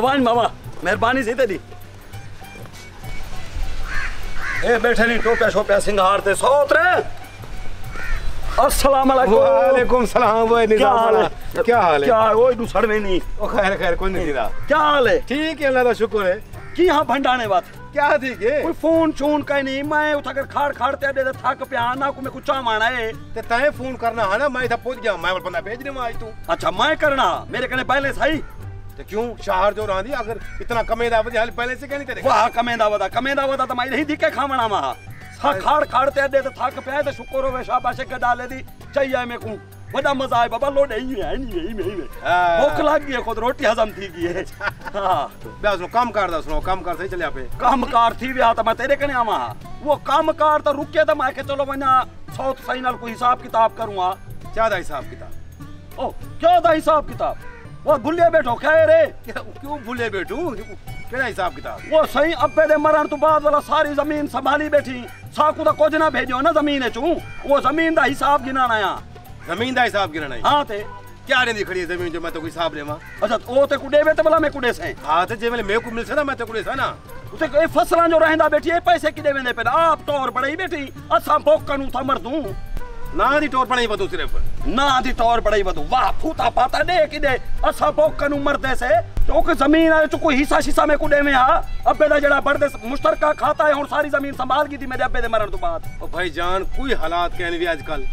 बाबा मेहरबानी से तेरी। ए बैठे नहीं टोपिया शोपिया सिंगार ते सौत रे। अस्सलाम वालेकुम वालेकुम सलाम वो क्या निज़ाम हाल वाला है क्या हाल है? क्या ओए दू सड़वे नहीं। ओ खैर खैर कोई नहीं दिला। क्या हाल है? ठीक है अल्लाह का शुक्र है। की यहाँ भंडाने बात? क्या ठीक है? कोई फ़ोन चोन कहीं नहीं। मैं उठा कर खाड़ खाड़ते दे दे थक पिया ना को मैं कुछ माना है। ते तय फ़ोन करना है ना मैं इधर पहुँच गया मैं बंदा भेज दे मैं आज तू। अच्छा मैं करना। मेरे कने बैलेंस है ते क्यों शहर जो रहा अगर इतना कमेदा वजह हाल पहले से क्या नहीं तेरे वाह कमेंदा वदा कमेंदा वदा तो मैं नहीं दिखे खावना महा सा खाड़ खाड़ते दे तो थक पिया तो शुक्र होवे शाबाश के डाले दी। चाहिए मैं को। बड़ा मज़ा आए बाबा लोड है है नहीं है नहीं है। हाँ। भूख लग गई है खुद रोटी हजम थी गई है। हाँ। बे सुनो काम कर दो सुनो काम कर सही चले पे काम कार थी भी तो मैं तेरे कने आवा। वो काम कार तो रुके तो मैं के चलो वना साउथ सही नाल कोई हिसाब किताब करूँगा क्या था हिसाब किताब? ओ क्या था हिसाब किताब? वो भूलिए बैठो क्या रे? क्यों भूले बैठू? केड़ा हिसाब किताब? वो सही अब्बे दे मरण तो बाद वाला सारी ज़मीन संभाली बैठी। साकू तो कुछ ना भेजो ना ज़मीन है चू। वो ज़मीन दा हिसाब गिनाना या। ज़मीन का हिसाब गिरना है? हाँ ते। क्या नहीं खड़ी है ज़मीन जो मैं तो कोई हिसाब लेवा? अच्छा ओ ते कुडे वे ते भला मैं कुडे से? हाँ तो जे मेरे मेरे को मिल से ना मैं तो कुड़े सा ना। उते ए फसलां जो रहंदा बैठी ए पैसे किदे वेंदे पे आप तौर बड़ई बैठी। असा बोकनु था मर दूँ ना दी टोर पड़ी बतू सिर्फ़। ना दी तौर बड़ई बदू वाह फूता पाता दे किदे असा बोकनु मरदे से। तो के ज़मीन है कोई हिस्सा शिसा में कुडे में आ। अब्बे दा जड़ा बड़दे मुश्तरका खाता है हुन सारी ज़मीन संभाल की थी मेरे अब्बे दे मरण तो बाद। ओ भाई जान कोई हालात कहने भी आजकल।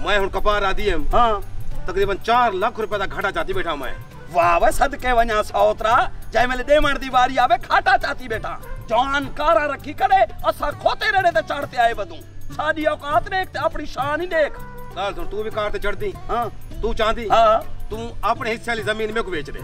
मैं हूँ कपार आदि है हाँ। तकरीबन चार लाख रुपए का घाटा चाहती बैठा मैं। वाह वे सदके वञा सौतरा जै मेले दे डेमण दी वारी आवे खाटा चाती बेटा जान कारा रखी करे असा खोते रड़े ते चढ़ते आए बदू साडी औकात देख अपनी शान ही देख। गाल सुन तू भी कार ते चढ़ती हाँ। तू चाहती हाँ। तू अपने हिस्से वाली ज़मीन मेरे को बेच दे।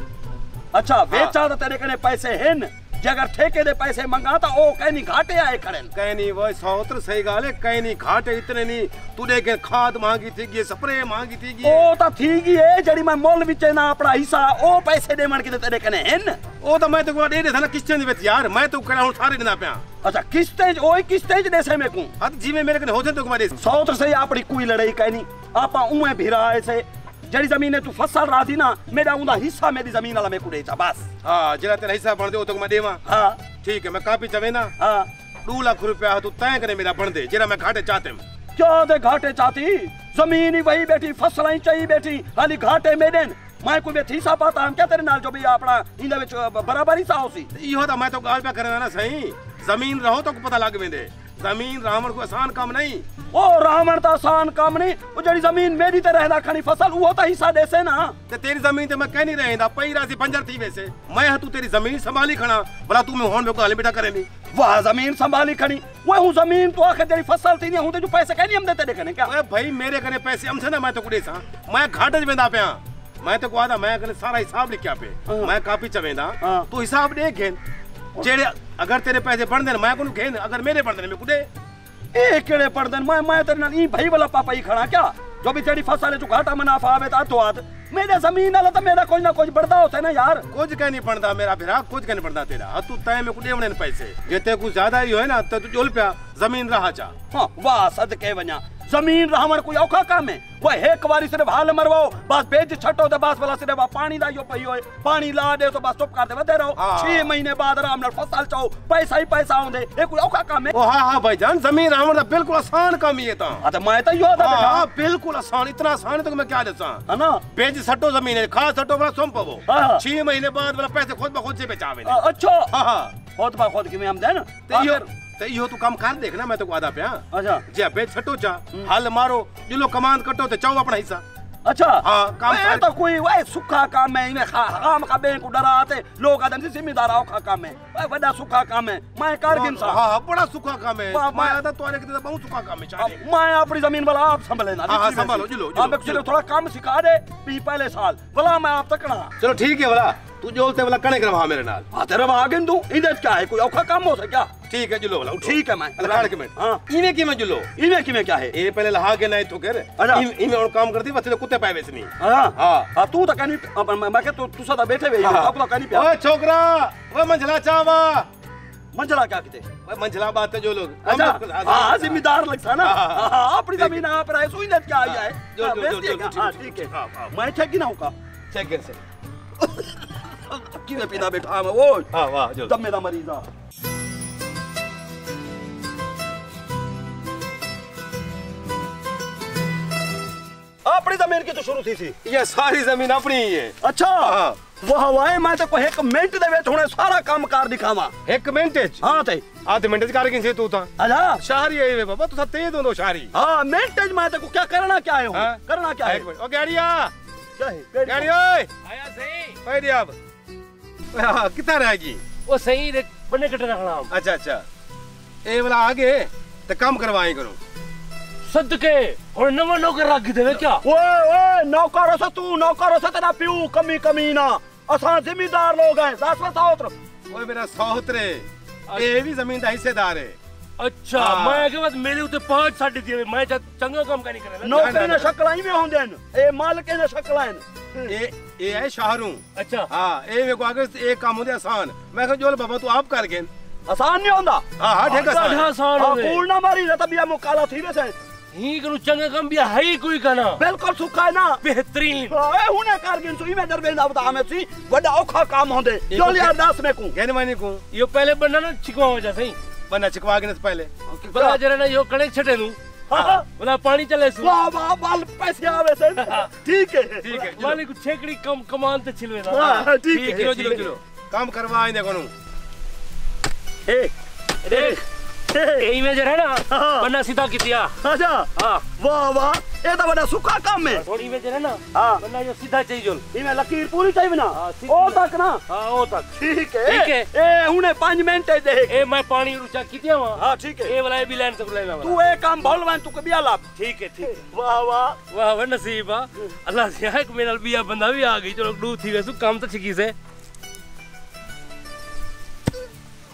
अच्छा बेचा तो तेरे कने पैसे हैं जे अगर ठेके दे पैसे मंगा ता ओ कहनी घाटे आए खड़न। कहीं वो सौत्र सही गाल है घाटे इतने नहीं तू देखे खाद मांगी थी ये स्प्रे मांगी थी ओ ता ठीक ही है जड़ी मैं मोल विच ना अपना हिस्सा ओ पैसे दे मन के तेरे कने हैं ओ तो मैं तो को दे दे था ना किस्ते दी यार मैं तो करा हूँ सारे दिना पे अच्छा किस्ते ओए किस्ते दे से में को हद जी में मेरे कने होते तो कुमारी सौत्र से अपनी कोई लड़ाई कहनी आपा उए भिरा ऐसे जड़ी ज़मीन तू फ़सल रहा थी ना मेरा उदा हिस्सा मेरी ज़मीन वाला में था बस। हाँ जरा तेरा हिस्सा बन दे ओ तो मैं देवा। हाँ। ठीक है मैं कापी चवे ना हाँ। दो लाख रुपया तू तय करे मेरा बन दे जरा मैं घाटे चाहते हूँ। क्या दे घाटे चाहती? ज़मीन ही वही बैठी फ़सल ही चाहिए बैठी हाली घाटे मेरे मैं कोई बेठी सा पाता हम क्या तेरे नाल जो भी अपना इंदे विच बराबर ही सा? होसी इहो तो मैं तो गाल पे करना ना सही। ज़मीन रहो तो पता लग वेंदे। ज़मीन रावण को आसान काम नहीं। ओ रावण ता आसान काम नहीं। वो जड़ी ज़मीन मेरी ते रहदा खनी फ़सल वो ता हिस्सा देसे ना। ते तेरी ज़मीन ते मैं कह नहीं रहंदा पई रासी पंजर थी वैसे। मैं हा तू तेरी ज़मीन संभाली खड़ा भला तू मैं होन में को हाले बेटा करे नहीं वाह ज़मीन संभाली खनी वो हूँ ज़मीन तो आखिर जड़ी फ़सल थी नहीं हूँ ते जो पैसे कहनी हम देते देखने क्या? ओए भाई मेरे कने पैसे हमसे ना मैं तो कुड़े सा। मैं घाटे च वेंदा पिया। मैं तो को आदा मैं कने सारा हिसाब लिखया पे। हाँ। मैं कापी च वेंदा। हाँ। तू हिसाब दे घेन। जेड़े अगर तेरे पैसे बन देन मैं को घेन अगर मेरे बन देन मैं कुदे ए केड़े पड़दन मैं मैं तेरे नाल ई भाई वाला पापा ही खड़ा क्या? जो भी तेरी फ़सल जो घाटा मुनाफा आवे ता तो आद मेरे ज़मीन वाला तो मेरा कोई ना कोई बढ़दा होता है ना यार। कुछ कह नहीं पड़ता मेरा फिर कुछ कह नहीं पड़ता तेरा। तू तय में कुछ देवने पैसे? जेते कुछ ज़्यादा ही है ना तो तू जोल पिया ज़मीन रहा चा हाँ वाह सदके वञा। ज़मीन रहवण कोई औखा काम है। वो एक बारी सिर्फ़ हाल मरवाओ बस बेच छटो तो बस वाला सिर्फ़ पानी दा यो पई होए पानी ला दे तो बस चुप कर दे वधे रहो। हाँ। छह महीने बाद आराम नाल फ़सल चाओ पैसा ही पैसा आउंदे ये कोई औखा काम है? ओ हाँ हाँ भाई जान ज़मीन रावण दा बिल्कुल आसान काम ही है ता। हाँ तो मैं तो यो था हाँ हाँ, बिल्कुल आसान इतना आसान है तो मैं क्या दसा है ना। बेच सटो ज़मीन है खा सटो बड़ा सोम पवो। हाँ। छह महीने बाद वाला पैसे खुद ब खुद से बेचावे अच्छा। हाँ हाँ। खुद बा खुद की में हम देन। ते इहो ते इहो तू काम कर देखना मैं तो आदा पिया। अच्छा। जे बेच सटो चा हल मारो जिलो कमांड कटो ते चाओ अपना हिस्सा। अच्छा। हाँ, काम ये तो कोई वह सुखा काम है इन्हें खा काम का बैंक को डराते लोग आदम से जिम्मेदार औखा काम है। वह बड़ा सुखा काम है मैं कारगिल सा हाँ हाँ बड़ा सुखा काम है। मैं आदा तो के बहुत सुखा काम है चाहे मैं अपनी ज़मीन वाला आप संभाले ना हाँ, हाँ, संभालो, हाँ, जिलो, मैं जिलो। थोड़ा काम सिखा दे भी पहले साल। भला मैं आप तकना चलो ठीक है वाला तू जोलते वाला कने करवा मेरे नाल। हाँ तेरे आगे दू। इधर क्या है कोई औखा काम हो सके क्या? ठीक है जुलो वाला तो ठीक है मैं लहाड़ के में हाँ। इमे की में जुलो इमे की में क्या है? ए पहले लहा के नहीं तो करे अच्छा। इमे और काम करती बस तो कुत्ते पाए वैसे नहीं हाँ। हाँ। हाँ तू तो कहनी मैं कह तू तू सदा बैठे हुए हाँ। आप तो कहनी प्यार। ओ छोकरा ओ मंझला चावा। मंझला क्या कहते मंझला बात है जो लोग। अच्छा। हाँ हाँ, जिम्मेदार लगता ना। हाँ अपनी ज़मीन आप रहे सुई लट के आई है जो जो ठीक है मैं चेक ही। ना होगा चेक कर से। क्यों पीना बैठा मैं वो हाँ वाह जो। दम मेरा मरीज़ आ। अपनी ज़मीन की तो शुरू थी सी। ये सारी ज़मीन अपनी ही है। अच्छा हाँ। वो हवाए मैं तो एक मिनट दे थोड़े सारा काम कार दिखावा। एक मिनट? हाँ ते। आधे मिनट कार किन से तू था। अच्छा। शहरी है वे बाबा तू सा तेज दो शहरी हाँ मिनट मैं तो क्या करना क्या है हाँ? करना क्या है? ओ गाड़िया। क्या है? गाड़िया आया सही। ओए दिया अब। हाँ, हाँ, कितना रहेगी? ओ सही बने कट रखना अच्छा अच्छा। ए वाला आगे तो काम करवाए करो। ಸದ್ಕೆ ಹೊಣ್ಣವ ನೌಕರಾಗಿದ್ದೇವೆ ಕ್ಯಾ ಓಯ್ ಓಯ್ ನೌಕರ ಸತು ನೌಕರ ಸತನ ಪಿಯು ಕಮಿ ಕಮೀನ असा जिम्मेदार लोग हैं सासवा साहोत्र ओए मेरा साहोत्रे ये भी ज़मीन का हिस्सेदार है। अच्छा आ, मैं के बाद मेरे उते पाँच साढ़े दिए मैं चंगा काम का नहीं करे नौकरी ना शक्लाइ में होंदे न ए मालिक ना शक्लाइन ए ए है शाहरू अच्छा। हाँ ए वे को अगर एक काम होंदे आसान। मैं कह जोल बाबा तू आप कर गेन। आसान नहीं होंदा? हाँ हाँ ठीक है आसान हाँ पूर्ण मारी ना तबिया मुकाला थी वैसे। ही कनु चंगा कम भी हई कोई कना बिल्कुल सुखा है ना। बेहतरीन। हाँ, ए हुने कारगिन सुई में दरवेन आवता हमें सी बड़ा औखा काम होंदे। चल यार दास में कू। कहने माने कू यो पहले बना ना छिकवा हो जा सही। बना छिकवा के पहले। बड़ा जरा ना यो कनेक्ट छटे लू। हाँ। हाँ, बोला पानी चले सु। वाह वाह बाल पैसे आवे से। ठीक है। ठीक है मालिक छेकड़ी कम कमान ते छिलवे ना ठीक है चलो चलो काम करवा आइने कोनु। ए देख यही है ना? हाँ। बना सीधा कितिया अच्छा। हाँ। वाह वाह। ये तो बड़ा सूखा काम है। हाँ, थोड़ी में है ना? हाँ। बना जो सीधा चाहिए जोल इमे लकीर पूरी चाहिए ना? हाँ, ओ तक ना? हाँ ओ तक। ठीक है। ठीक है। ए हुने 5 मिनट दे ए मैं पानी रुचा कितिया हाँ हाँ ठीक है। ए वाला भी लाइन सब लेना तू ए काम भलवान तू कबिया लाभ ठीक है ठीक वाह वाह। वाह वाह नसीब आ हम्म। अल्लाह से है कि मेरा बिया बंदा भी आ गई। चलो डू थी वैसे काम तो ठीक से।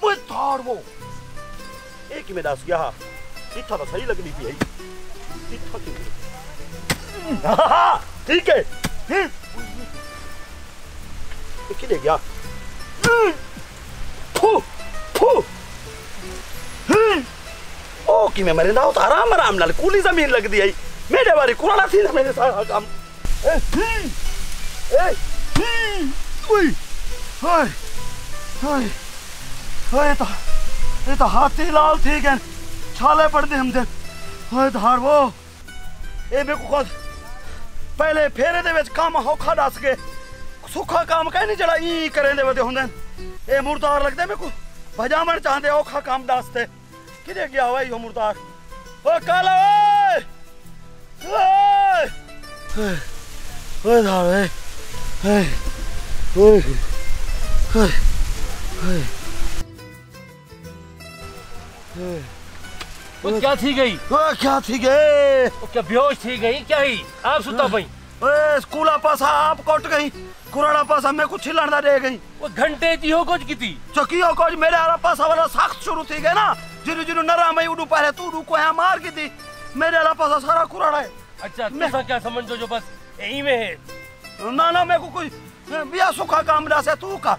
वो थोड़ वो। में दस गया इतना तो सही लगनी थी इतना की हाँ, ठीक है हम्म। ये किधर गया हम्म। फू हम्म। ओ कि मैं मरे ना तो आराम आराम नाल कूली ज़मीन लग दी आई मेरे बारे कुराना थी ना मेरे सारा काम ए। ए। उई हाय हाय हाय तो ये तो हाथी लाल ठीक है छाले पड़ते हम दे हाय धार वो ਇਹ ਮੇਰੇ ਕੋਲ ਪਹਿਲੇ ਫੇਰੇ ਦੇ ਵਿੱਚ ਕੰਮ ਔਖਾ ਦੱਸ ਕੇ ਸੁੱਖਾ ਕੰਮ ਕਹਿ ਨਹੀਂ ਜਿਹੜਾ ਈ ਕਰੇ ਦੇ ਵਦੇ ਹੁੰਦੇ ਨੇ। ਇਹ ਮੁਰਦਾਰ ਲੱਗਦਾ ਮੇਰੇ ਕੋ ਭਜਾਵਣ ਚਾਹੁੰਦੇ ਔਖਾ ਕੰਮ ਦੱਸਦੇ ਕਿਤੇ ਗਿਆ ਹੋਇਆ ਇਹ ਮੁਰਦਾਰ ਓ ਕਾਲਾ ਓਏ ਓਏ ਓਏ ਧਾਰ ਓਏ ਓਏ ਓਏ ਓਏ वो क्या थी गई? वो क्या थी गई? वो क्या बेहोश थी गई? क्या ही आप सुता हाँ। भाई ओए स्कूला पासा आप कोट गई। कुराना पास हमें कुछ लड़ना रह गई। वो घंटे जी हो कुछ की थी? चकी हो कुछ? मेरे आला पासा वाला साख शुरू थी गई ना। जिनु जिनु नरा मैं उडू पहले तू उडू को है मार की थी। मेरे आला पासा सारा कुराना है। अच्छा तुसा क्या समझो जो बस यही में है? ना ना मेरे को कुछ बिया सुखा काम ना तू का।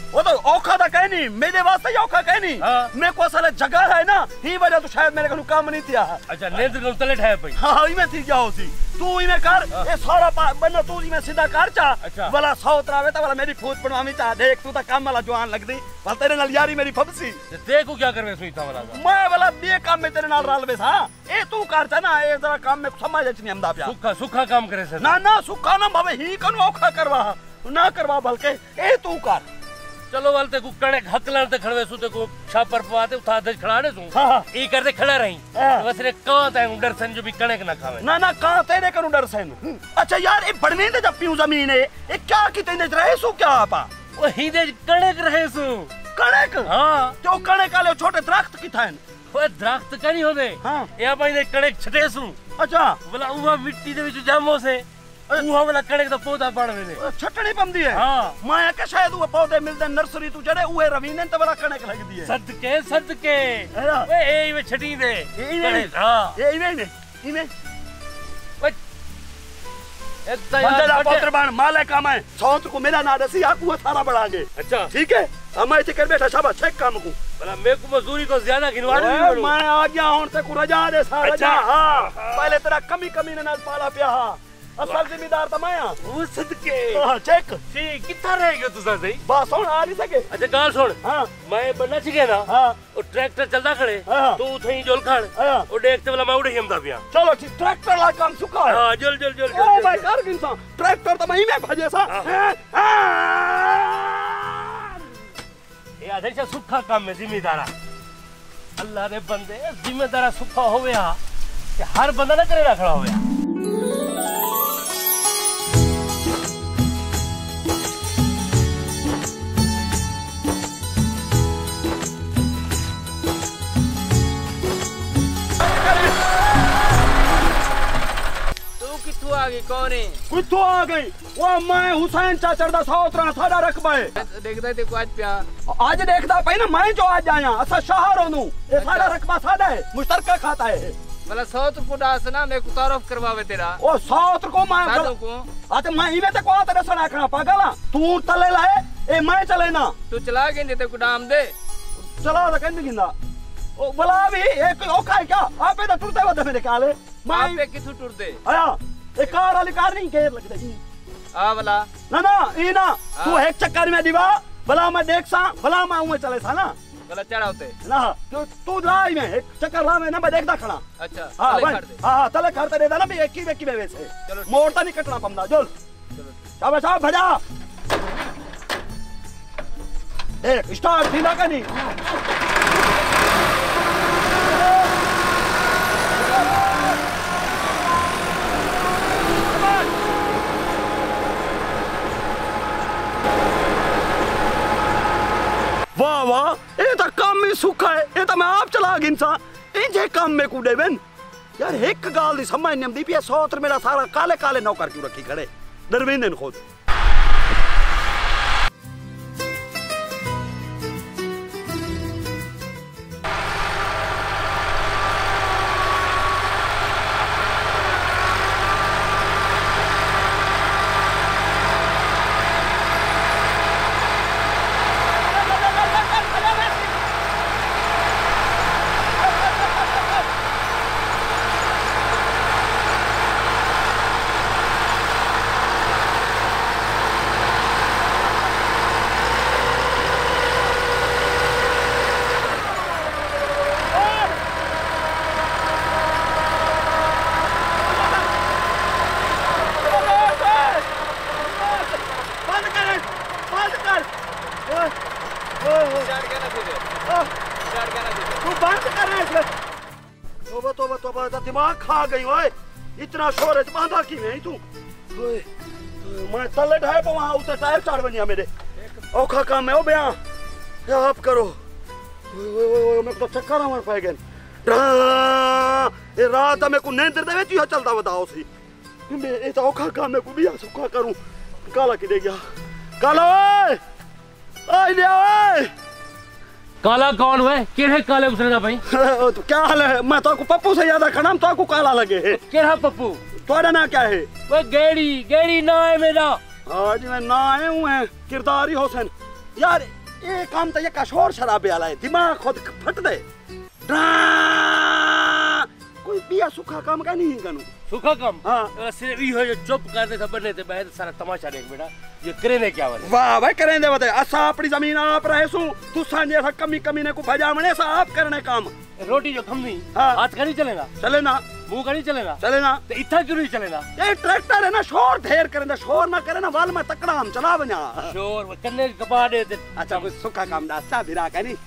वो तो औखा था कहनी मेरे वास्ते ही औखा कहनी हाँ। मेरे को असल जगह है ना ही वजह तो शायद मेरे को काम नहीं थिया अच्छा नेंद्र गम तले ठहर पई हाँ इमे थी क्या होती तू इमे कर ये सारा बन्ना तू इमे सीधा कर चा अच्छा। भला सौ तरावे तो भला मेरी फूट बनवामी चा देख तू तो काम वाला जवान लग दी भला तेरे नाल यारी मेरी फबसी ते देखो क्या करवे सुई था वाला मैं भला बे काम में तेरे नाल रल बेस हाँ ए तू कर चा ना ए जरा काम में समझ नहीं आंदा पिया सुखा सुखा काम करे सर ना ना सुखा ना भावे ही कनु औखा करवा ना करवा बल्कि ए तू कर चलो वाल ते को कणे हकलण ते खड़वे सु ते को छापर पवाते उठा दे खड़ाने सु। हाँ हाँ। ई करते खड़ा रही। बस रे कहाँ ता डर सन जो भी कणे ना खावे? ना ना कहाँ तेरे कनु डर सेन? अच्छा यार ये बढ़ने दे जब पियूं ज़मीन है ये क्या किते ने रहे सो क्या आपा? ओ ही दे कणे रहे सु। कणक हाँ। जो कणक वाले छोटे दरख्त किथा हैं? ओ दरख्त का नहीं होदे हाँ। या भाई दे कणे छटे सु। अच्छा। बोला उहा मिट्टी दे विच जामो से। उहा वाला कणे दा पौधा पाड़वे ने छटनी पमदी है? हाँ। मैं के शायद वो पौधे मिलते नर्सरी तू जड़े उहे रवीने ते बड़ा कणक लगदी है। सदके सदके। ओए ए में छटी दे। ए? कणे, हाँ। ये इवे ने? एक तो दा को मेरा ना दसी आकू सारा बढ़ागे अच्छा। ठीक है? हम ऐसे कर बैठा शाबाश चेक काम को। भला मेरे को मजदूरी को ज़्यादा गिनवाड़ करूँ मैं आ गया हूँ ते को रजा दे सा अच्छा। हाँ। पहले तेरा कमी कमी ने नाल पाला पिया हा। असल जिम्मेदार त मैं हाँ वो सदके हाँ चेक ठीक कितना रह गयो तुसा सही बस हुन आ नहीं सके अच्छा गाल सुन हाँ मैं बनना चाहिए ना हाँ वो ट्रैक्टर चलता खड़े हाँ। तू थई जोल खड़। वो देखते वाला मैं उड़े हमदा पिया चलो ठीक ट्रैक्टर ला काम सुखा है हाँ जल जल जल ओ भाई कर गिनसा ट्रैक्टर त मही में भजे सा ये आधे से सुखा काम में जिम्मेदारा अल्लाह रे बंदे जिम्मेदारा सुखा होवे हा हर बंदा ना करे खड़ा होवे गई कौन है? किथों आ गई? वो मैं हुसैन चाचर दा सौतरा साडा रकबा है। देखदा ते को आज पिया आज देखदा पई ना मैं जो आज आया असा शहर होनू ये साडा रकबा साडा है मुश्तरका खाता है। भला सौ तो फुटा से ना मेरे को तारफ करवावे तेरा। ओ सौत्र को मैं को? आ ते मैं इवे ते को तेरे सना खा पागला तू तले लाए ए मैं चले ना। तू चला गई नहीं ते को डाम दे। चला दा कंद गिंदा। ओ बला भी एक है क्या? आपे दा टुरते वद मेरे काले मैं आप किथु टुर दे आया। वाली कार नहीं केर लगदा। जी आ भला। ना ना ई ना तू हाँ। एक चक्कर में दिवा भला मैं देख सा भला मैं उमे चले सा ना। भला चढ़ाओते ना तू तू लाई में एक चक्कर ला में ना मैं देखदा खड़ा। अच्छा हाँ चले भाई कर दे। हाँ हाँ तले करते रहता ना भी एक ही वेकी में वैसे। मोड़ता नहीं कटना पमदा जोल। चलो शाबाश भजा। एक स्टार्ट थी ना कहीं वाह वाह, ये तो काम में सुखा है, ये तो मैं आप चला गिनसा इंजे काम में कूडे बेन। यार, एक गाल दी समझ नियम दी पिया सौत्र मेरा सारा काले काले नौकर क्यों रखी खड़े? दरवेंदे न खुद बंद तोबा तोबा तोबा दा दिमाग खा गई, ओए। इतना शोर है बांधा की नहीं तू ओए, मैं तले ढाए पे वहाँ उतर, टायर चढ़ बनिया मेरे। औखा काम है, ओ बया। ये आप करो। ओए ओए ओए मेरे को तो चक्कर आवन पाए गए ये रात में को नींद देवे, तू चलता बताओ सी। मैं तो औखा काम है को भी सुखा करूँ। काला की दे गया काला, ओए। ओए ले ओए। काला कौन हुए केड़े काले उसने ना भाई? तो क्या हाल है? मैं तो आपको पप्पू से ज़्यादा खड़ा तो आपको काला लगे है। केड़ा पप्पू? तुम्हारा ना क्या है? वो गेड़ी गेड़ी ना है मेरा। आज मैं ना आए हुए हैं किरदारी हुसैन यार ये काम तो ये कशोर शराबे वाला है दिमाग खुद फट दे। कोई बिया सुखा काम का नहीं कनु सुखा कम? हाँ। तो सिर्फ़ यो जो चुप कर दे खबर नहीं थे बाहर सारा तमाशा देख बेटा। ये करे ने क्या वाले वाह भाई करें दे बते असा अपनी ज़मीन आप रहे सु। तू सांझे सा कमी कमी ने को भजावणे सा आप करने काम। रोटी जो खमनी हाँ। हाथ का नहीं चलेगा? चले ना मुँह का नहीं चलेगा? चले ना तो इतना क्यों नहीं चलेगा? ये ट्रैक्टर है ना शोर ढेर करे ना शोर ना करे ना वाल में तकड़ा हम चला बना शोर कन्ने कपा दे अच्छा कोई सुखा काम दा अच्छा बिरा कनी एक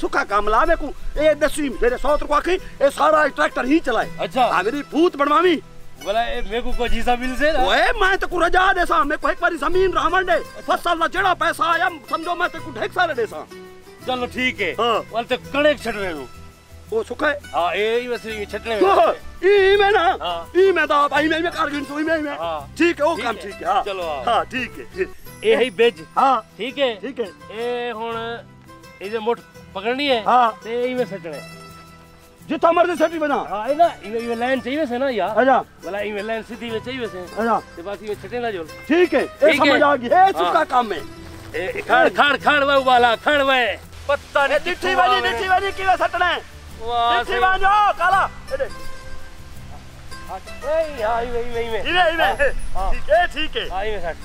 सुखा काम लावे को। ए दसवीं मेरे सौ रुपया की ए सारा ट्रैक्टर ही चलाए। अच्छा। मेरी भूत बनवावी। बोला ए मेरे को जीसा मिल से ओए मैं तो कुरजा देसा मैं को एक बारी ज़मीन रावण दे। अच्छा। फ़सल ना जेड़ा पैसा आया समझो मैं तो को ढेक सारे देसा। चलो ठीक है। हाँ। वाल तो कड़े छड़ रहे हो। ओ सुखा है? हाँ ए ही वैसे ये छटने में ई में ना? ई में दा भाई में कर गिन सुई में हाँ। ठीक है ओ काम ठीक है हाँ। चलो हाँ ठीक है। ए ही बेज। हाँ। ठीक है? ठीक है। ए हुन ए जे मोट पकड़नी है? तो हाँ। ते इवे सटने। जितो मर्ज़ी सटी बना। हाँ इना इवे इवे लाइन चाहिए से ना यार। अच्छा। भला इवे लाइन सीधी वे चाहिए से। अच्छा। ते बस इवे छटे ना जोल ठीक है ए समझ आ गई। ए हाँ। सुका काम है। ए खड़ खड़ खड़ वे वाला खड़ वे पत्ता ने डिट्ठी वाली डिट्ठी वाली। की वे सटने वाह डिट्ठी वाली काला। ए हाँ इवे इवे इवे। इवे इवे। हाँ, हाँ। ठीक है ठीक है। हाँ इवे सट।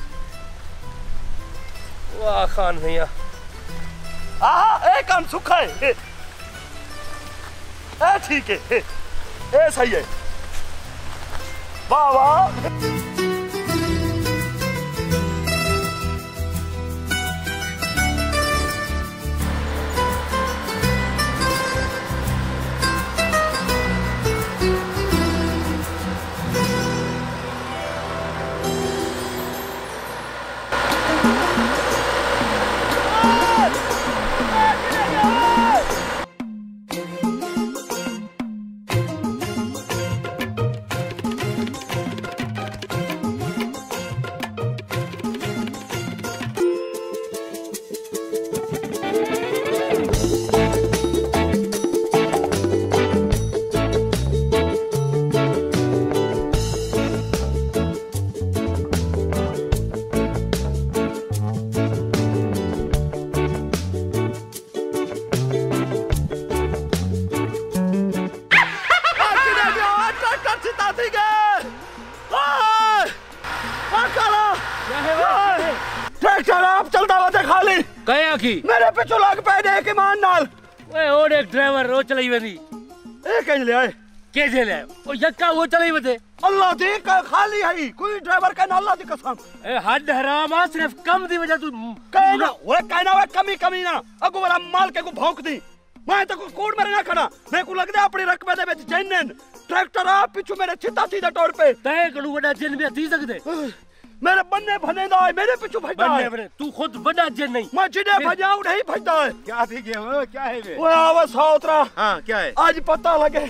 वाह खान भैया। ए काम सुखा है ठीक है ए सही है। वाह वाह। चलाई वेंदी ए कहीं ले आए। के जेले ओ यक्का वो चलाई वते अल्लाह दी का खाली है। कोई ड्राइवर का ना अल्लाह दी कसम। ए हद हराम आ सिर्फ़ कम दी वजह तू। कहना वो कहना वो कमी कमी ना। अगो वाला माल के को भौंक दी। मैं तो कोड मेरे ना खड़ा मैं को लगदा अपनी रकबे दे विच जैनन ट्रैक्टर आ पिछू मेरे चिता सीधा तौर पे। तय कड़ू वडा जिन भी दी सकदे। मेरे बन्ने भने दा है मेरे पिछू भजदा बन्ने है। बने तू खुद बड़ा जिन नहीं। मैं जिने भजाऊं नहीं भजदा है। क्या थी गया वो क्या है वे? वो आवा सौतरा हाँ क्या है? आज पता लगे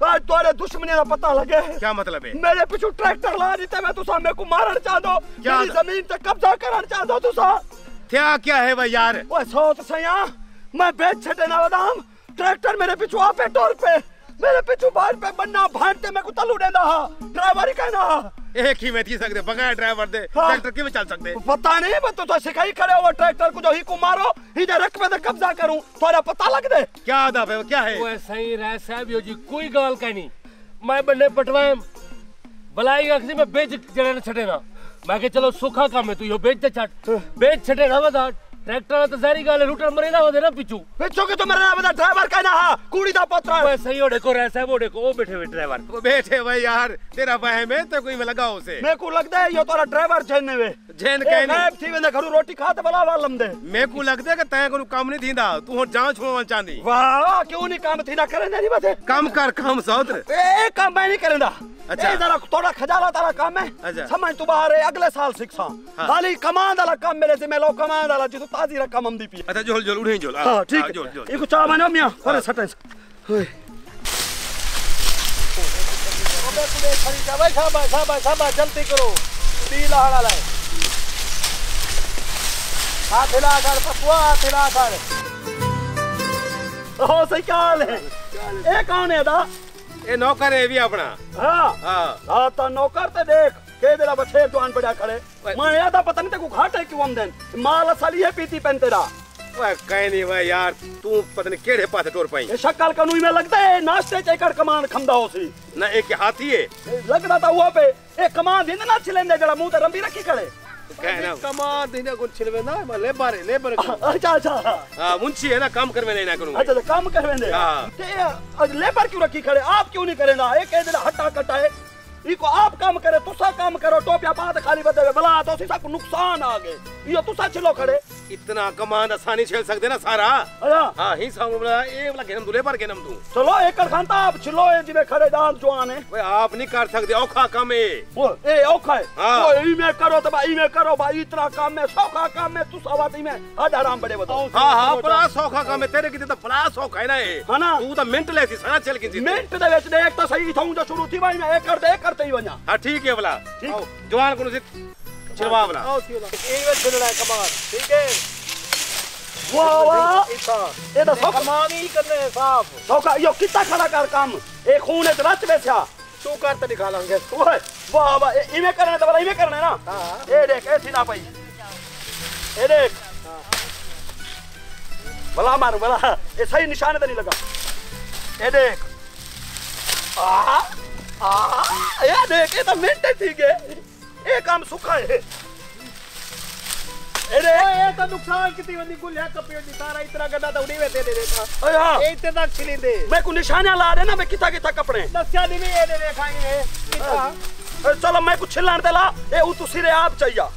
आज तोरे दुश्मनी का पता लगे। क्या मतलब है? मेरे पिछू ट्रैक्टर ला दी ते मैं तुसा मेरे को मारन चाहदो? मेरी ज़मीन ते कब्जा करन चाहदो तुसा। क्या क्या है भाई यार? ओए सौत सया मैं बेच छटे ना बदाम ट्रैक्टर मेरे पिछू आपे टोर पे। मेरे पिछू बाहर पे बन्ना भांटते मैं को तलू देंदा हा। ड्राइवर ही कहना हा। एक ही में थी सकते बगैर ड्राइवर दे हाँ। ट्रैक्टर क्यों चल सकते? पता नहीं मैं तो, तो सिखाई खड़े हो ट्रैक्टर को जो ही को मारो इधर रख पे कब्जा करूँ थोड़ा पता लग दे। क्या अदब है क्या है? ओए सही रह साहब यो जी कोई गाल कहनी मैं बन्ने पटवाए भलाई अखनी में बेच जड़े न छटे ना। मैं के चलो सुखा काम है तू यो बेच दे छट। बेच छटे ना बता ट्रैक्टर तो सारी गाल लूटर मरे ना होदे ना पिछू पिछू के तो मेरा नाम बता ड्राइवर कहना हा? कुड़ी दा पोतरा ओए सही ओडे को रह साहब ओडे को ओ बैठे हुए ड्राइवर। वो बैठे भाई यार तेरा वहम है तो कोई में लगाओ उसे। मेरे को लगता है ये तोरा ड्राइवर चेन्ने वे। जैन ए, कहनी गायब थी वेंदे घरू रोटी खाते भला वालम दे मेरे को लगता है कि तय को काम नहीं थींदा। तू हुन जाँच छोड़ना चाहती वाह क्यों नहीं काम थी ना करे नहीं बते काम कर काम सौत्र ए काम मैं नहीं करेंदा। अच्छा। जरा थोड़ा खजाला तारा काम है। अच्छा। समझ तू बाहर अगले साल सिक्सा हाँ। खाली कमान वाला काम मेरे से मैं लो कमान वाला जो ताजी रकम हम दी पी अच्छा झोल झोल उठे झोल हाँ ठीक है। झोल झोल इको चाह मानो मियाँ। अरे सटे ओए। जल्दी करो नीला हड़ा लाए हाथ हिला कर पपुआ हाथ हिला कर ओ सही क्या हाल है। ए कौन है दा? ए नौकर है भी अपना। हाँ। हाँ। हाँ तो नौकर ते देख। के देला बछे जवान पड़ा खड़े। ओए। मैं यादा पता नहीं ते को घाट है क्यों हम दिन माल असली है पीती पेन तेरा। वह कह नहीं भाई यार तू पता नहीं केड़े पासे टोर पाई। ये शक्ल कानूनी में लगता है नाश्ते चेकर कमान खमदा हो सी। ना एक हाथी है। लगदा था हुआ पे ए कमान दिन ना छिलेंदे जड़ा मुँह ते रंबी रखी खड़े। कहना कमाल दीने को छिलवे ना मैं लेबर है लेबर अच्छा अच्छा। हाँ मुंशी है ना काम करवे नहीं ना करूँगा। अच्छा तो काम कर वेंदे हाँ। ते लेबर क्यों रखी खड़े? आप क्यों नहीं करेना एक कह देना हट्टा कट्टा है। इको आप काम करे, तुसा काम करो, टोपिया बाद खाली बदे बला तो सीसा को नुकसान आ गए। यो तुसा छिलो खड़े। इतना कमान आसानी छेल सकते ना सारा? हाँ ही सांग बोला ए वाला गेनम दूले पर गेनम तू चलो एक खानता आप छिलो है जिमे खड़े दांत जवान है। वे आप नहीं कर सकते औखा काम है। ए औखा है। हाँ। वो ई में करो तो भाई में करो भाई इतना काम में सौखा काम में तू सवाती में। हद हराम बड़े बताओ हाँ हाँ बड़ा सौखा काम है तेरे की तो बड़ा शौक है ना ये। हाँ ना। तू तो मेंटल ऐसी सारा चल के मिनट दे विच देख तो सही थाऊ जो शुरू थी भाई मैं एक कर दे करते ही वना हाँ ठीक है ठीक। जवान को छिड़वा वाला इवन छिड़ना है कमान ठीक है? वाह वाह। ये तो सब कमान ही करने हैं साहब। सौका यो कितना खड़ा कर काम? ए खून है तो रच में था तू कर तो दिखा लांगे ओए वाह वाह। इवे करने तो वाला इवे करने ना। हाँ। ए देख ए सीना भाई ए देख। हाँ। भला मारू भला। ये सही निशान तो नहीं लगा। ए देख। आ आ ये देख ये तो मिनट ठीक है एक आम सूखा है। अरे ये तो नुकसान कितनी बंदी कुल है कपियो सारा इतना गंदा तो उड़ी वे दे दे देखा हाँ। ये इतने तक छिली दे। मैं को निशाना ला रहे ना मैं किता किता कपड़े। दस्या दी भी ये दे देखा ये चलो मैं कुछ छिलान दे ला। ए उ तू सिरे आप चाहिए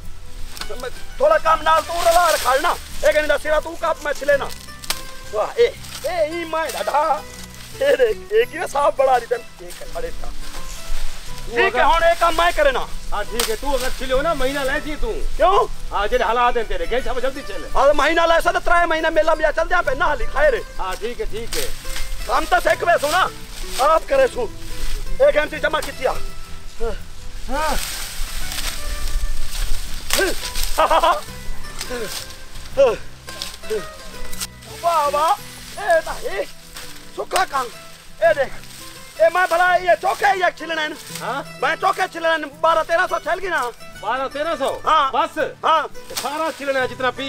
थोड़ा काम नाल तू रला रखा ना। एक ने सिरा तू काप मैं छिले ना। वाह ए ए ई मैं दादा ए देख एक ही साफ़ बड़ा दी तन। एक खड़े था। ठीक है हुन काम मैं करे ना। हाँ ठीक है तू अगर छिलो ना महीना ले जी तू। क्यों? हाँ जेडे हालात हैं तेरे अब जल्दी चल। और महीना ले सा त्रै महीना मेला में चल जा पे ना हाली खाए रे। हाँ ठीक है ठीक है। हम तो सेक वे सुना? आप करे सु। एक एमसी जमा कितिया वाह वाह ए नहीं सुखा काम ए देख। ए मैं भला ये चौके ये छिलने न हाँ? मैं चौके छिलने बारह तेरह सौ छल की ना बारह तेरह सौ? हाँ। बस? हाँ। सारा छिलना है जितना पी।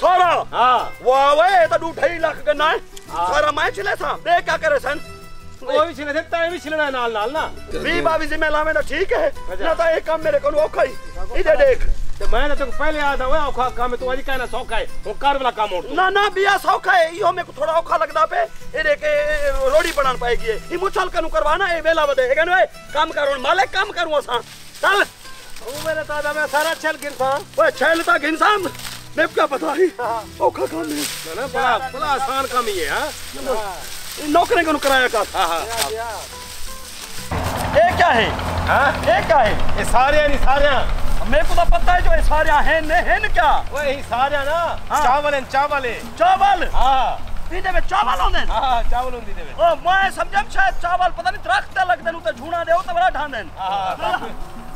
सोरा? हाँ। वाह वाह ये तो दू ढाई लाख करना है। सारा मैं छिले था दे क्या करे सन? वो भी छिलना है भी छिलना है नाल नाल ना भी बाबी जी मेला में तो ठीक है। ना तो एक काम मेरे को औखा ही। इधर देख। तो मैं ना तेरे को पहले याद हुआ औखा काम है तू आज कहना सौखा है वो कार वाला काम और ना ना बिया सौखा है यो मेरे को थोड़ा औखा लगदा पे ए देख ए रोड़ी बनान पाएगी ये ई मुचल कनु करवाना ए वेला बदे ए कहने काम करो मालिक काम करूँ असा चल वो मेरे दादा में सारा छल था ओए छैलता घिनसाम मैं क्या पता ही औखा काम है ना ना बड़ा बड़ा आसान काम ही है हाँ नौकरी कनु कराया कर हाँ हाँ ए क्या है हाँ ए क्या है ये सारे नहीं सारे मेरे को तो पता है जो सारे हैं ने हैं क्या? वही सारे ना? हाँ। चावल है चावल है। चावल? हाँ। इधे में चावल होने हाँ चावल होंगी देवे ओ मैं समझम शायद चावल पता नहीं दरख्त लग देनु तो झूना देओ तो बड़ा हाँ। हाँ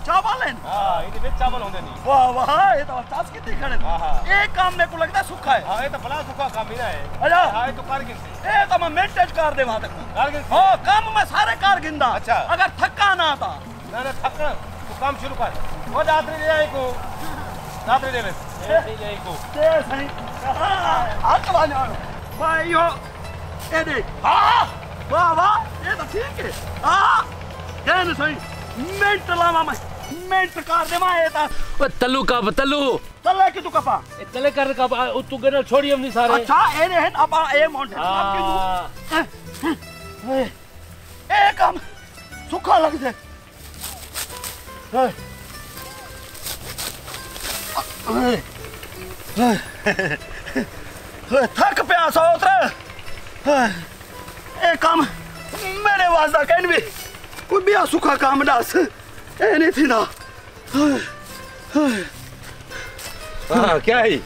चावल है। हाँ चावल होंगे नहीं। वाह वाह ये तो चास कितनी खड़े हाँ, हाँ। एक काम मेरे को लगता है सुखा है। हाँ ये तो बड़ा सुखा काम ही ना है। अच्छा। हाँ ये तो कारगिल से। ए तो मैं मेंटेज कर दे वहाँ तक। कारगिल से? हो काम मैं सारे कार गिंदा। अच्छा। अगर थका ना था ना ना थक ना तू काम शुरू कर। वो रात्रि ले आई को। रात्रि ले ले। ले आई को। ते सही हाथ वाले भाई हो ए देख। हाँ वाह वाह ये तो ठीक है। हाँ कहने सही। मेंट लावा मैं मेंट कर दे मैं ये तो। ओ तल्लू का तल्लू? चले कि तू कपा। ए तले कर का ओ तू गना छोड़ी हमनी सारे। अच्छा ए रे अब ए माउंट हाँ। ए काम सुखा लग जाए। हाय। हाय। हाय। हाय, थक पिया सो उतर हाय। ए काम मेरे वास्ता कहन भी कोई बिया सुखा काम दस ए नहीं थी ना हाय। हाय। हाँ क्या है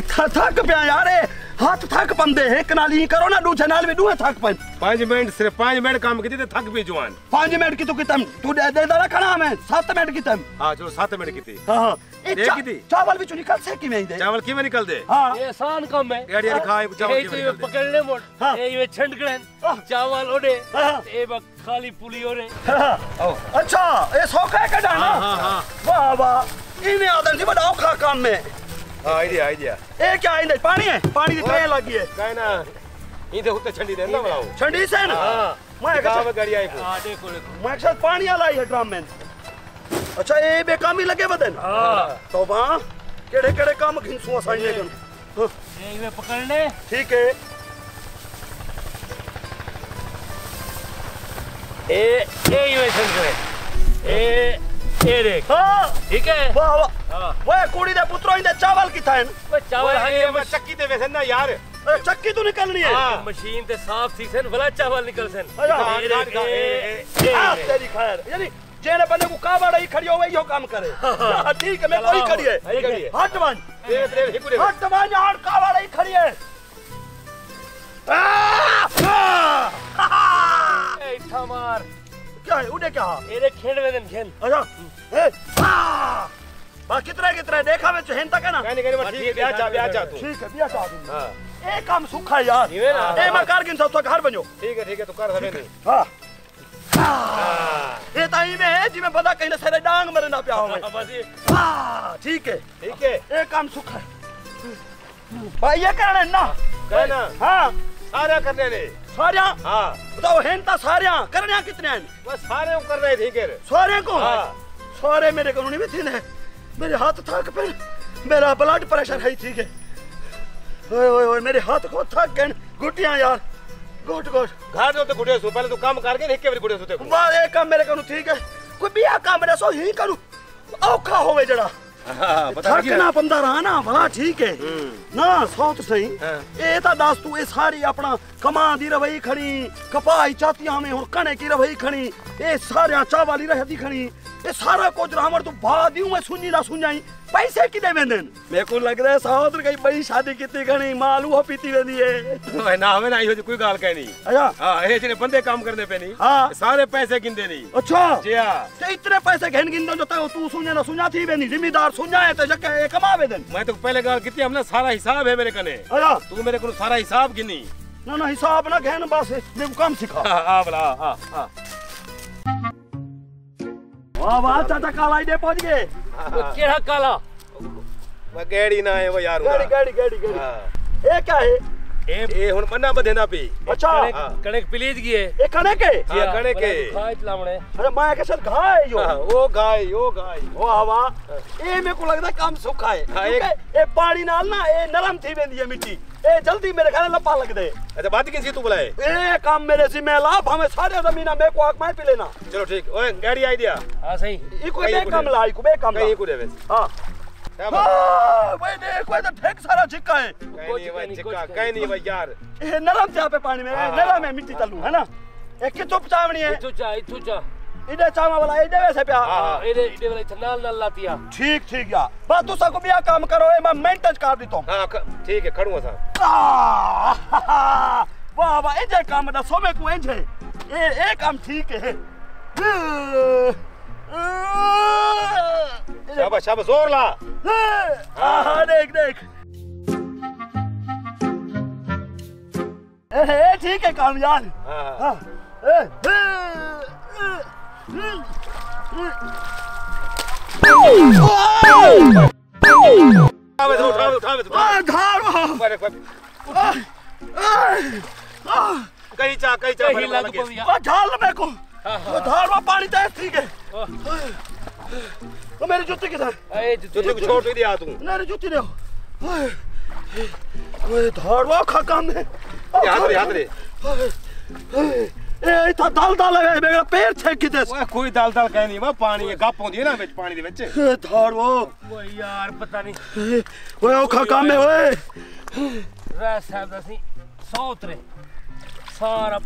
थ- थक पिया यार ए हाथ थक पंदे एक नाल ही पाँच मिनट सिर्फ़ पाँच मिनट काम की थी तो थक भी जवान। पाँच मिनट की तू कितम तू दे दे दड़ा खड़ा मैं सात मिनट की तम हाँ चलो सात मिनट की थी हाँ। ए दे चा, की थी? चावल भी चुनी कल से की में दे चावल की में निकल दे हाँ। ये आसान काम है। गाड़ी वाली खाए चावल की तो में ये पकड़ने मोड़ हाँ। ए ये छंडकड़न हाँ। चावल ओडे हाँ। ए बक खाली पुली ओरे हाँ। अच्छा ये सौखा है कढ़ाना? हाँ, हाँ। वाह वाह। इन्हें आदम जी बड़ा औखा काम में हाँ आइडिया आइडिया। ए क्या आइंदे? पानी है? पानी की ट्रेन लगी है। काय ना इधर उतर ठंडी देन ना बनाओ ठंडी से ना? हाँ। मैं गाँव अच्छा गाड़ी आई को हाँ देखो देखो। मैं अच्छा पानी आला है ड्रम में। अच्छा ये बेकामी लगे बदन? हाँ। तो वहाँ केड़े केड़े काम घिनसू असाइने कन हाँ, ये पकड़ने ठीक है। ए ए ये छंडकड़न ए ए देख। हाँ। ठीक है? वाह वाह। हाँ। वो कुड़ी दे पुत्रो इंदे चावल की थान। वो चावल ओए, हाँ ये ये मैं चक्की दे वैसे ना यार। अरे चक्की तो निकलनी है। हाँ। मशीन ते साफ़ थी सन भला चावल निकल सन। अच्छा, तेरी खैर। यानी जेने बंदे को ही खड़ी हो हो काम करे। हाँ, ठीक है मैं कोई खड़ी है। खड़ी हट हट यार कावड़ ही खड़ी है। इठा मार। क्या है? उड़े क्या? ए रे खेड़ वेदन खेन अच्छा। ए, आ, बस कितने कितने देखा मैं चहेन तक है ना? कहने कहने ठीक है ब्याह चा ब्याह चा तू। ठीक है बिया चाह दूँ हाँ। ए काम सुखा यार। ना। ए मैं कारगिन सब तो घर बनो। ठीक है ठीक है तू कर हमें नहीं हाँ। ये ताई में है जी मैं पता कहीं ना सारे डांग मरे ना प्या हो मैं। हाँ ठीक है। ठीक है। ये काम सुखा भाई ये करना है ना। कहना हाँ। सारा करने ने। सारिया? हाँ। बताओ हैं ता सारिया? करने कितने हैं? बस सारे को कर रहे ठीक है। सारे को हाँ। सारे मेरे को नहीं भी थे मेरे हाथ थक पे मेरा ब्लड प्रेशर है ठीक है। ਓਏ ਓਏ ਓਏ ਮੇਰੇ ਹੱਥ ਕੋ ਥੱਕ ਗਏ ਗੁੱਟੀਆਂ ਯਾਰ। ਗੁੱਟ ਗੁੱਟ। ਘਰ ਦੇ ਉੱਤੇ ਗੁੱਟੇ ਸੋ ਪਹਿਲੇ ਤੂੰ ਕੰਮ ਕਰਕੇ ਨਿੱਕੇ ਵਾਰੀ ਗੁੱਟੇ ਸੋ ਤੇ ਵਾਹ ਇਹ ਕੰਮ ਮੇਰੇ ਕੋਲ ਠੀਕ ਹੈ। ਕੋਈ ਬਿਆ ਕੰਮ ਨਾ ਹੀ ਕਰੂ। ਔਖਾ ਹੋਵੇ ਜਿਹੜਾ। ਹਾਂ ਪਤਾ ਨਹੀਂ ਬੰਦਾ ਰਹਾ ਨਾ ਭਲਾ ਠੀਕ ਹੈ। ਨਾ ਸੌ ਤੇ ਸਹੀ ਇਹ ਤਾਂ ਦੱਸ ਤੂੰ ਇਹ ਸਾਰੀ ਆਪਣਾ ਕਮਾ ਦੀ ਰਵਈ ਖਣੀ ਕਪਾਈ ਚਾਤੀਆਂ ਮੇ ਹੁਣ ਕੀ ਰਵਈ ਖਣੀ ਇਹ ਸਾਰਿਆਂ ਚਾਹ ਵਾਲੀ ਰਹਦੀ ਖਣੀ। ये सारा कुछ हमर तो बाद में सुनी ना सुनाई। पैसे की दे वेंदन मेरे को लग रहा है साहब कई बड़ी शादी कितनी घणी मालू हो पीती वेंदी है। ना हमें ना यो कोई गाल कहनी। अच्छा। हाँ ए जने बंदे काम करने पे नहीं हाँ। सारे पैसे गिनदे नहीं। अच्छा। जी हाँ। ते इतने पैसे घेन गिनदो जो तू तू सुने ना सुना थी वेंदी जिम्मेदार सुना है ते जके ए कमावे देन। मैं तो पहले गाल कितनी हमने सारा हिसाब है मेरे कने। अच्छा। तू मेरे को सारा हिसाब गिनी। ना ना हिसाब ना घेन बस मेरे को काम सिखा। हाँ हाँ भला हाँ हाँ। वाह वाह चाचा काला दे पहुँच गए। वो केड़ा काला? मैं गाड़ी ना है वो यार गाड़ी गाड़ी गाड़ी गाड़ी। हाँ। ये क्या है? ए ए हुन मन्ना बधे ना पी अच्छा। कणक कणक प्लीज़ गए ये कने के हाँ, कणे के। खाए लावणे अरे मैं के साथ घाय जो हाँ वो गाय वो गाय वाह वाह ये मेरे को लगता है काम सुखा है। हाँ, ये पानी नाल ना ये नरम थी वेंदी है मिट्टी। ये जल्दी मेरे ख्याल लपा लग दे। अच्छा बात किन सी तू बुलाए। ये काम मेरे जिम्मे लाभ हमें सारे जमीना मेरे को आग मैं पी लेना। चलो ठीक। ओए गाड़ी आई दिया। हाँ सही। इको कहीं बे काम दे। ला इको बे काम ला कहीं को दे बस हाँ क्या बात हाँ, भाई देखो ये तो ठीक सारा चिक्का है कहीं नहीं चिक्का कहीं नहीं भाई यार ये नरम चाह पे पानी में हाँ, नरम है मिट्टी तलू है ना एक की चुप चावनी है इथु चा इथु चा इधर चावा वाला इधर वैसे पे हाँ, हाँ। एडे एडे नाल नाल लातिया ठीक ठीक या बस तू सबको बिया काम करो ए मैं मेंटेन कर देता हूँ हाँ ठीक है खड़ूँगा सा वाह वाह एजे काम दा सोमे को एजे ए ए काम ठीक है शाबाश शाबाश ज़ोर ला। हाँ देख देख। ए ए, ठीक है काम यार हाँ हाँ। हाँ, ए, ए, उठावे तो उठावे उठावे तो आ, धारो। अरे कोई- कहीं चा कहीं चा ढाल मेरे को। तो धार में पानी तो था ठीक है तो मेरी जूती किधर? अरे जूती को छोड़ तो दिया तू। नहीं जूती ले ओए धार वा खा काम ने याद रे याद रे। ए इथा दाल दाल है मेरा पैर छेक के दस ओए कोई दाल दाल कह नहीं वा पानी है गप होंदी है ना विच पानी दे विच धार वो। ओए यार पता नहीं। ओए ओ खा काम है ओए। रा साहब दसी सौ उतरे सारा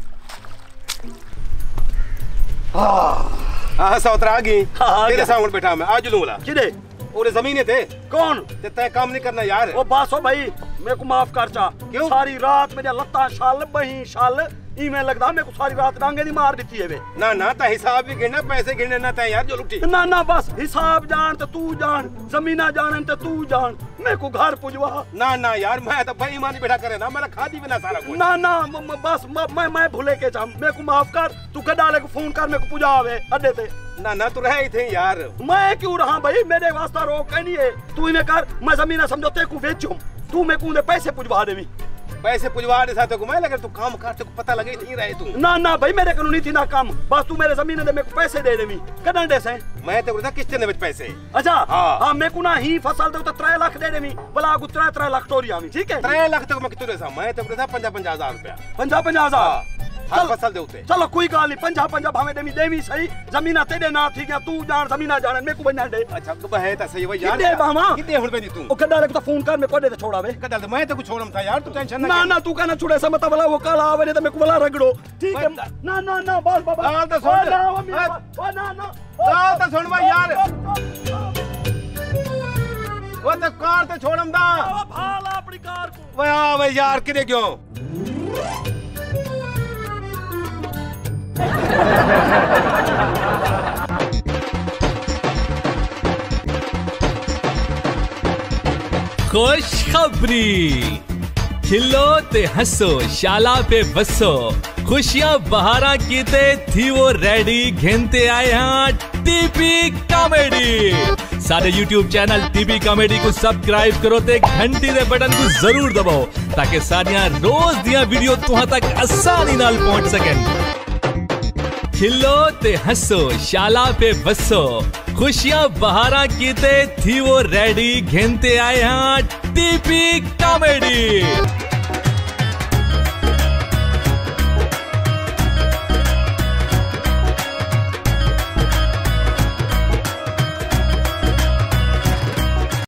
हाँ सौतरा गई तेरे। सामने बैठा मैं। आज लूँगा किधे पूरे जमीने थे कौन? ते तय काम नहीं करना यार। ओ बासो भाई मेरे को माफ़ कर चा क्यों? सारी रात मेरे लत्ता शाल बही शाल। इमें लगदा मेरे को सारी रात डांगे दी मार देती है वे ना ना ता हिसाब भी गिनना पैसे गिनने ना तय यार जो लुटी ना ना बस हिसाब जान तो तू जान जमीना जान तो तू जान मेरे को घर पुजवा ना ना यार मैं तो बेईमानी बैठा करे ना मैंने खा दी बिना सारा कुछ ना ना म, म, बस म, मैं मैं भूले के जा मेरे को माफ़ कर तू कडाले को फ़ोन कर मेरे को पुजा आवे अड्डे ते ना ना तू रहे थे यार मैं क्यों रहा भाई मेरे वास्ता रोक नहीं है तू इन्हें कर मैं जमीना समझौते को बेचूं तू मेरे को पैसे पुजवा देवी पैसे पुजवा दे साथे को मैं लगे तू काम कर तू पता लगे थी रहे तू। ना ना भाई मेरे कानूनी थी ना काम। बस तू मेरे ज़मीन दे मेरे को पैसे दे देवी। कदन दे से? मैं तो बोलता किस्ते ने पैसे। अच्छा हाँ। हाँ मेरे को ना ही फ़सल दे तो 3 लाख दे देवी। भला आगू 3 3 लाख तोरी आवी ठीक है? 3 लाख तक मैं कितने सा? मैं ते पंजा पंजा हज़ार रुपया। पंजा पंजा हज़ार हर फ़सल दे उते चलो कोई गाल नहीं। पंजा पंजा भावे देवी देवी सही। जमीना तेरे ना थी गया तू जान जमीना जान मेरे को बना दे अच्छा तो है तो सही वो यार। कितने बामा? कितने हुन पे तू? ओ कडाले तो फ़ोन कर मेरे को तो छोड़ा वे कदल मैं तो कुछ छोड़म था यार तू टेंशन ना ना ना तू कहना छुड़े से मत बोला वो काला आवे तो मेरे को बोला रगड़ो। ठीक है? ना ना ना बस बाबा। गाल तो सुन। ओ ना ना ना। गाल तो सुन भाई यार। वो तो कार तो छोड़म दा। भाला अपनी कार को। वे आ वे यार किने क्यों? खुशखबरी। खिलो ते हंसो, शाला पे बसो। खुशियाँ बहारा कीते थी वो रेडी, घेनते आए हैं टीपी कॉमेडी। सारे YouTube चैनल टीपी कॉमेडी को सब्सक्राइब करो ते घंटी दे बटन को ज़रूर दबाओ, ताकि सारियाँ रोज दियाँ वीडियो तुहां तक आसानी नाल पहुँच सकन। खिलो ते हंसो, शाला पे बसो। खुशियाँ बहारा कीते, थी वो रेडी, घेनते आए हैं, टीपी कॉमेडी।